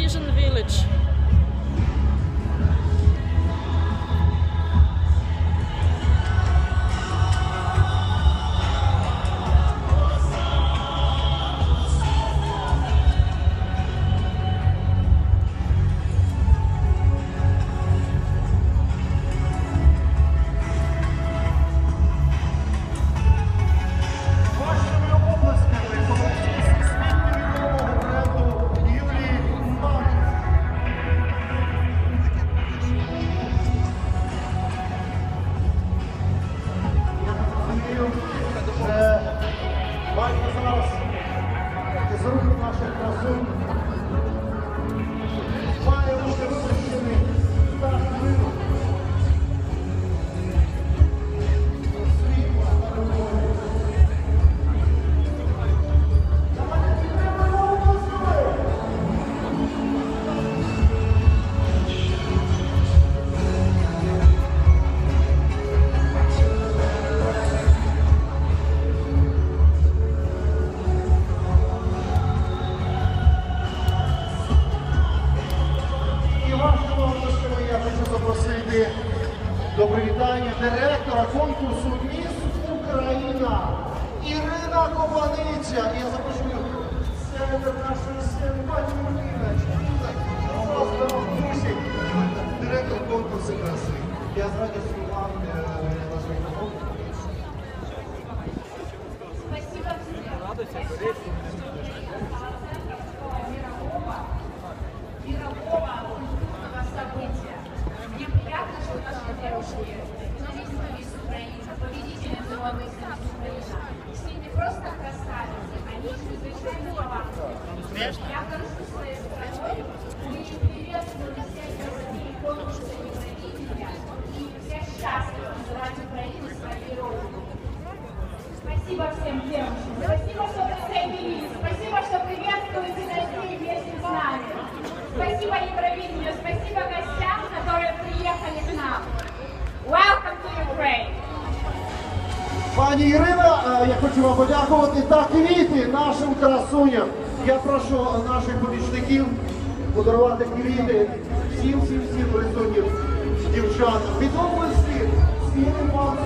Vision Village. Запросити до привітання директора конкурсу Міс Україна Ірина Копаниця. Я запрошую серед нашої сцени пані Мусик, директор конкурсу краси. Я з радістю вам е, ваш мікрофон. Спасибо Спасибо всем девушкам. Спасибо, что присоединились. Спасибо, что приветствуете гостей вместе с нами. Спасибо Евровидению. Спасибо гостям, которые приехали к нам. Welcome to Ukraine. Пані Ірина, е, я хочу вам подякувати та квіти нашим красуням. Я прошу наших помічників подарувати квіти всім всім всім присутнім дівчатам. Відомості з спільним вам